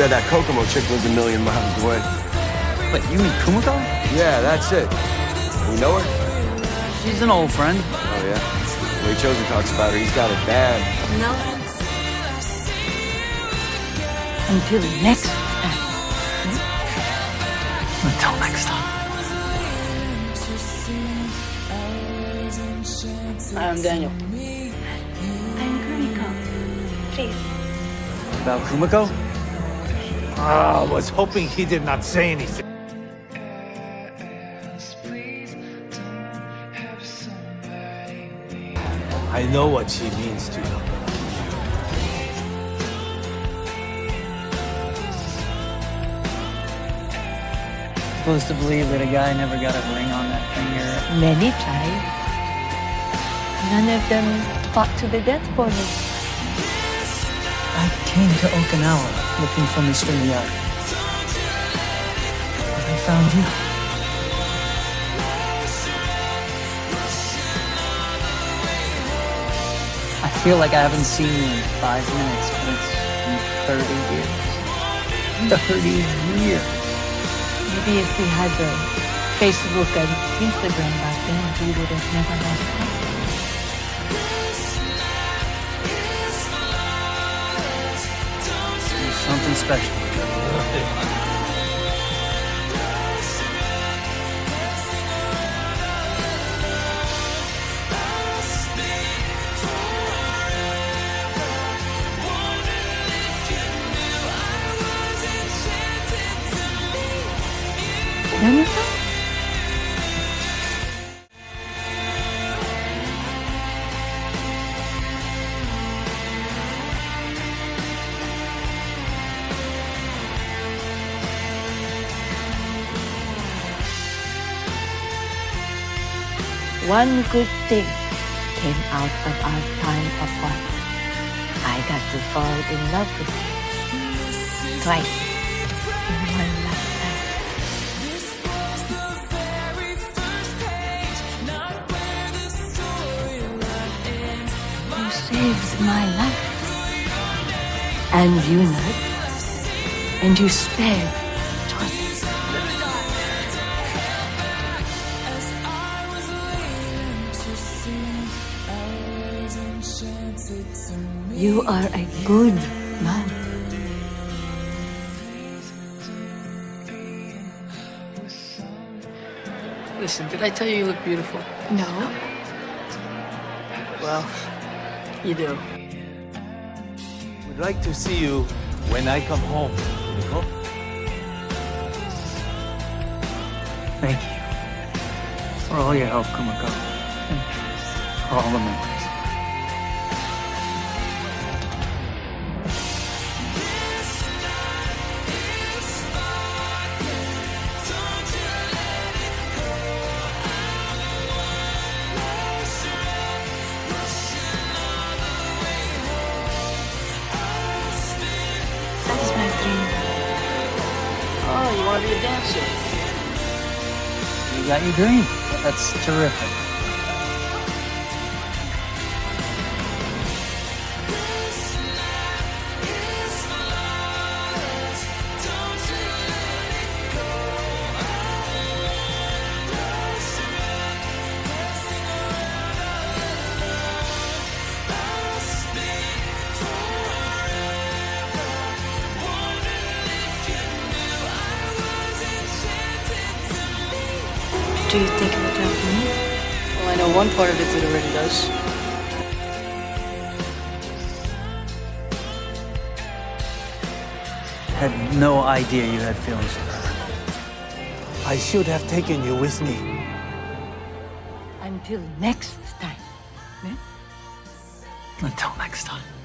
bet that Kokomo chick lives a million miles away. Wait, you mean Kumiko? Yeah, that's it. You know her? She's an old friend. Oh, yeah? The way Chozen talks about her, he's got it bad. No. Until next time. Until next time. I'm Daniel. I'm Kumiko. Please. About Kumiko? Ah, I was hoping he did not say anything. I know what she means to you. Supposed to believe that a guy never got a ring on that finger. Many tried. None of them fought to the death for me. I came to Okinawa looking for Mr. Miyagi. But I found you. I feel like I haven't seen you in five minutes, but it's been 30 years. 30 years. Maybe if we had the Facebook and Instagram back then, we would have never lost special. One good thing came out of our time apart. I got to fall in love with you. Twice in one. You saved my life. And you know, and you spared You are a good man. Listen, did I tell you you look beautiful? No. Well, you do. We'd like to see you when I come home. Kumiko. Thank you for all your help, Kumiko. And for all the memories. Want to be a dancer? You got your dream. That's terrific. Do you think it would help me? Well, I know one part of it that already does. Had no idea you had feelings for her. I should have taken you with me. Until next time. Until next time.